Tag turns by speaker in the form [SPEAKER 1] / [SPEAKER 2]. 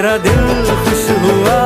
[SPEAKER 1] मेरा दिल खुश हुआ।